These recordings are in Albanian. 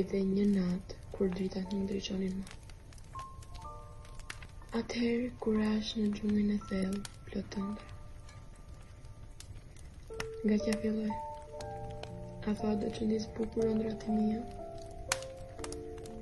Edhe një natë, kur dritat nuk ndriçonin më. Atëherë, kur rashë në gjumin e thellë, plot ëndrra. Nga t'ia filloj, a thua do t'i nis bukur ëndrrat e mia,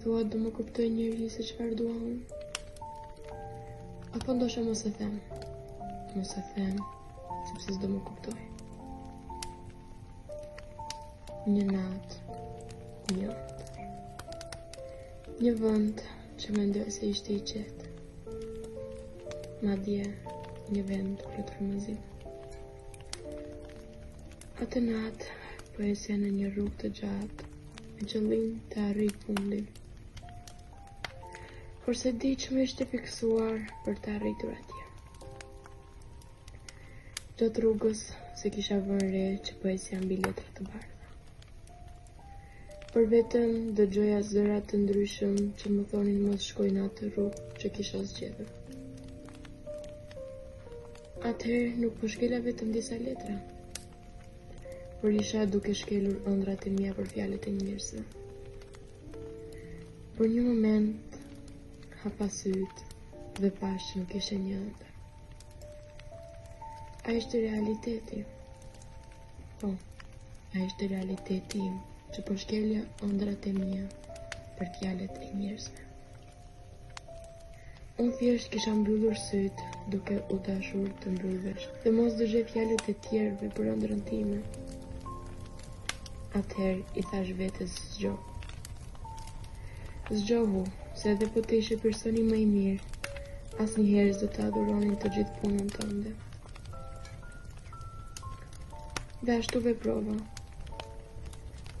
thua do më kuptoj njeri se çfarë dua unë, apo ndoshta mos e them, mos e them, Sepse s'do më kuptoj. Një natë, një Një vend që mendoja se ishte i qetë. Madje, një vend për frymëzim. Atë natë, po ecja në një rrugë të gjatë, me qëllim të arrij fundin. Por s'e di ç'më ishte fiksuar për të arritur atje. Gjatë rrugës s'e kisha vënë re që po ecja mbi letra të bardha. Por vetëm dëgjoja zëra të ndryshëm që më thonin mos shko në atë rrugë që kisha zgjedhur. Atëherë nuk po shkela vetëm disa letra, por isha duke shkelur ëndrrat e mia për fjalët e njerëzve. Për një moment, Hapa sytë dhe pashë që nuk ishte një ëndërr. A ishte realiteti? Po, a ishte realiteti im që po shkelja ëndrrat e mia për fjalët e njerëzve. Unë thjesht kisha mbyllur sytë duke u dashur të mbyll veshët dhe mos dëgjoj fjalët e të tjerëve për ëndrrën time. Atëherë i thashë vetes zgjohu. Zgjohu, se edhe po të ishe personi më i mirë, asnjëherë s'do ta adhuronin të gjithë punën tënde. Dhe ashtu veprova,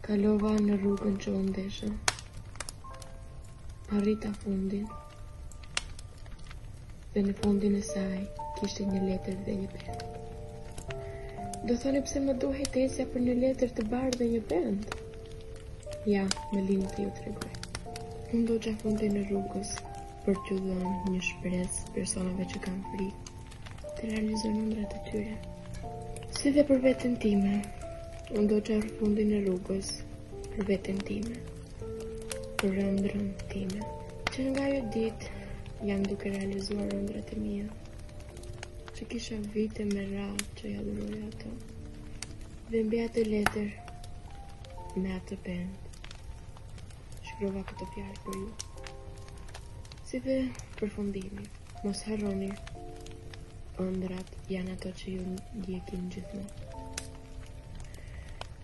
kalova në rrugën që unë desha, arrita fundin. dhe në fundin e saj kishte një letër dhe një pendë. Do thoni pse më duhej të ecja për një letër të bardhë dhe një pendë? Ja, më lini t'ju tregoj. Unë ndoqa fundin e rrugës për t'ju dhënë një shpresë personave që kanë frikë të realizojnë ëndrrat e tyre. Si dhe për veten time, unë ndoqa fundin e rrugës për veten time. Për ëndrrën time. Që nga ajo ditë, jam duke realizuar ëndrrat e mia. Që kisha vite me radhë që i adhuroja ato. Dhe mbi atë letër, me atë pendë, shkrova këto fjalë për ju. Si dhe përfundimi. Mos harroni, ëndrat janë ato që ju ndjekin gjithmonë.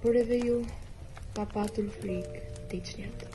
Por edhe ju pa patur frikë t'i ndiqni.